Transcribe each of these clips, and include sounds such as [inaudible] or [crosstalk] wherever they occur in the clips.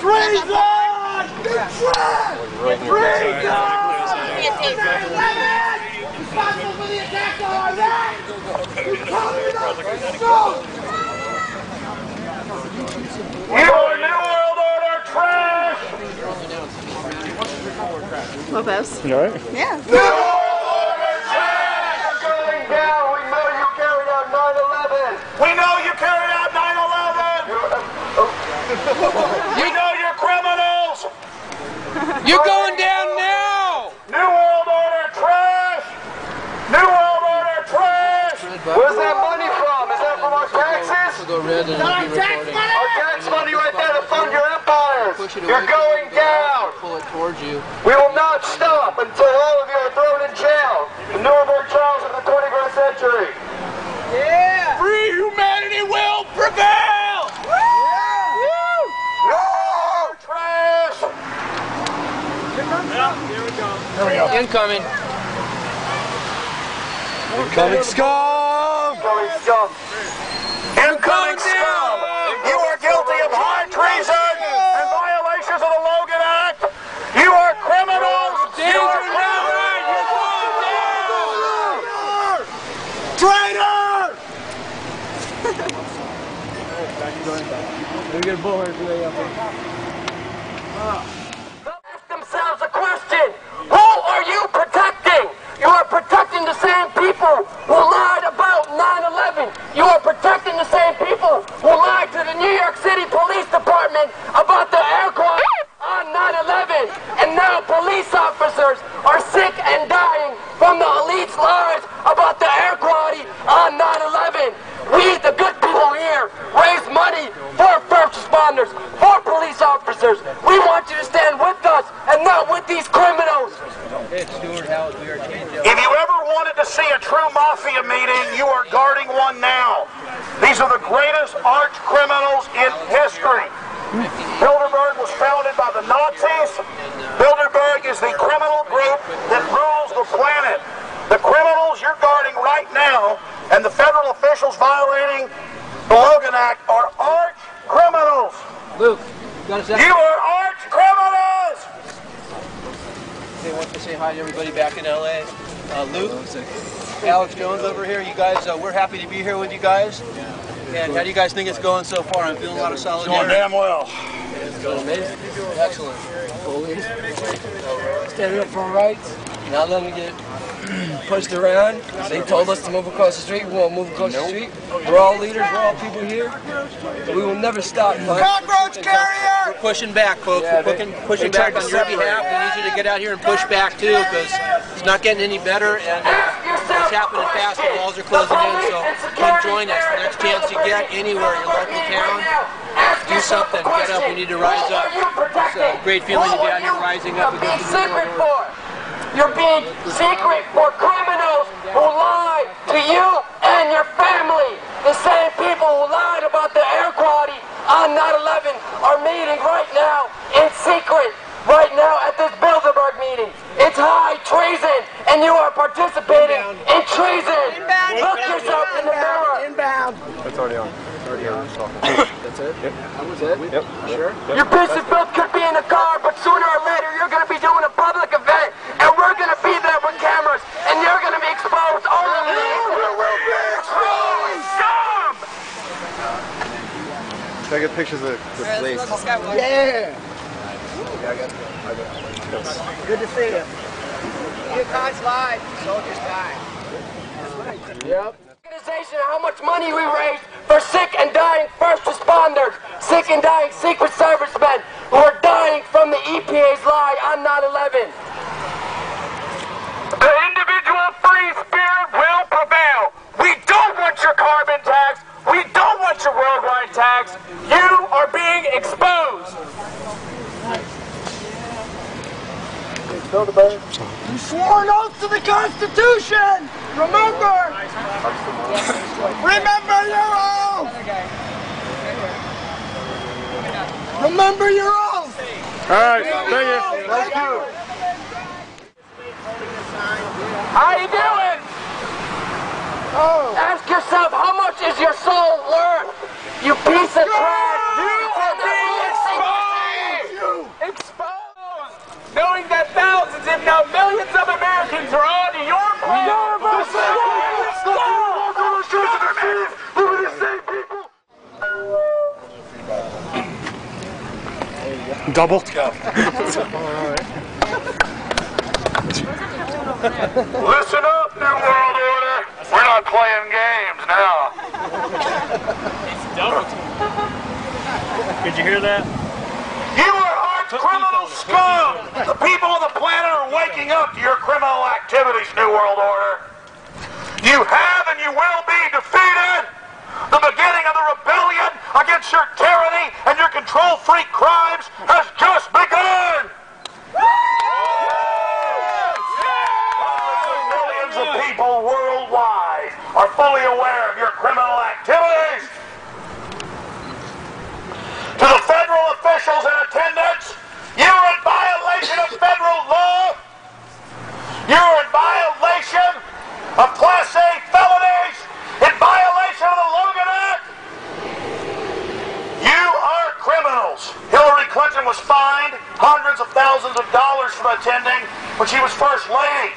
Treason! Treason! Responsible for the attack on our land! You communist scum! You are New World Order trash! Lopez. You alright? Yeah. New World Order trash! You're going down! We know you carried out 9-11! We know you carried out 9-11! you know you're criminals! You're going down now! New World Order trash! New World Order trash! Where's that money from? Is that from our taxes? Go red and Our tax money! Our tax money right there to fund your empires! Push it You're going down! Pull it towards you. We will not stop until all of you are thrown in jail. The Nuremberg trials of the 21st century. Yeah. Free humanity will prevail! No trash! Yeah, here we go. Here we go. Incoming. Incoming scum! Incoming scum. Incoming scum! You are guilty of high treason and violations of the Logan Act. You are criminals. You are criminals. Traitor! ask themselves a question. Who are you protecting? You are protecting the same people who lied about 9-11. You are protecting the same people who lied to the New York City Police Department about the air quality on 9-11. And now police officers are sick and dying from the elite's lies about the air quality on 9-11. We, the good people here, raise money for first responders, for police officers. We want you to stand with us and not with these criminals. It's Stuart Howard. We are see a true mafia meeting, you are guarding one now. These are the greatest arch criminals in history. Bilderberg was founded by the Nazis. Bilderberg is the criminal group that rules the planet. The criminals you're guarding right now and the federal officials violating the Logan Act are arch criminals. Luke, you? You are arch criminals! They want to say hi to everybody back in LA. Uh, Luke, Alex Jones over here. You guys, uh, we're happy to be here with you guys. And how do you guys think it's going so far? I'm feeling a lot of Going solidarity. damn well. It's going amazing. Excellent. Police standing up for our rights, not letting it get pushed around. They told us to move across the street. We won't move across the street. We're all leaders. We're all people here. We will never stop. Cockroach carrier! We're pushing back, folks. Yeah, We're they- pushing, pushing back on your separate. behalf. We need you to get out here and push back too, because it's not getting any better, and uh, it's happening fast. The walls are closing in, so come join us. The next chance you get anywhere in your local town, do something. Get up. We need to rise up. It's a great feeling to be out here rising up against the New secret World Order. for. You're being secret for criminals who lied to you and your family. The same people who lied about the air quality on 9/11 are meeting right now in secret. Right now at this Bilderberg meeting. It's high treason, and you are participating in treason. Look yourself in the mirror. Inbound! That's already on. It's already on. That's [coughs] it? Yep. That was it? Yep. Sure? Your piss and filth could be in the car, but sooner or later you're going to be doing a public event, and we're going to be there with cameras, and you're going to be exposed all over the internet. will be exposed! Scum! Can I get pictures of the police? Yeah! Good to see you. You guys lied, soldiers died. Organization, how much money we raised for sick and dying first responders, sick and dying Secret Servicemen who are dying from the EPA's lie on 9/11. The individual free spirit killed about it? You swore an oath to the Constitution! Remember! Remember your oath! Remember your oath! All right, thank you. Thank you. How you doing? Oh. Ask yourself, how much is your soul worth? You piece of trash! You are being exposed! Exposed! Knowing that that and now millions of Americans are on your plan. Double. Listen up, New World Order. We're not playing games now. it's double. Did you hear that? You are criminal scum! The people of the planet are waking up to your criminal activities, New World Order. You have and you will be defeated. The beginning of the rebellion against your tyranny and your control freak crimes has just begun. Millions of people worldwide are fully aware of your criminal activities. To the federal officials in attendance, you're in violation of federal law. You're in violation of Class A felonies, in violation of the Logan Act. You are criminals. Hillary Clinton was fined hundreds of thousands of dollars for attending when she was first lady.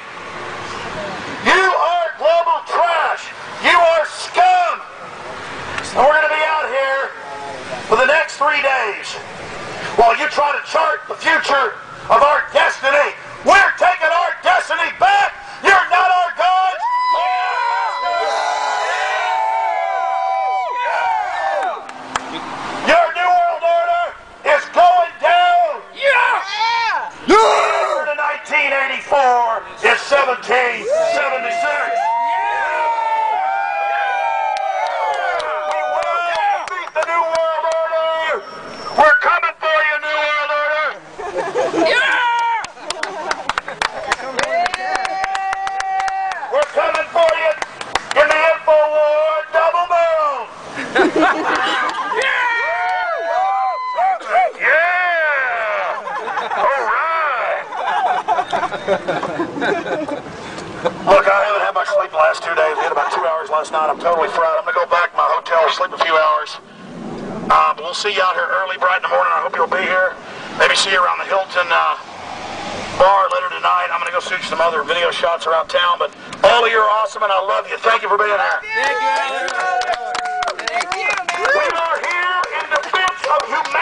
You are global trash. You are scum. And we're going to be out here for the next three days while you try to chart the future of our destiny. We're taking our destiny back. You're not our gods. Your New World Order is going down. Yeah. The to 1984 is 1776. We will defeat the New World Order. We're coming for you, New World Order. We're coming for you in the info war, double barrel. Yeah! All right. Look, I haven't had much sleep the last two days. I had about two hours last night. I'm totally fried. I'm gonna go back to my hotel, sleep a few hours. Uh, but we'll see you out here early, bright in the morning. I hope you'll be here. Maybe see you around the Hilton uh, bar later tonight. I'm gonna go shoot some other video shots around town. But all of you are awesome, and I love you. Thank you for being here. Thank you all. We are here in defense of humanity,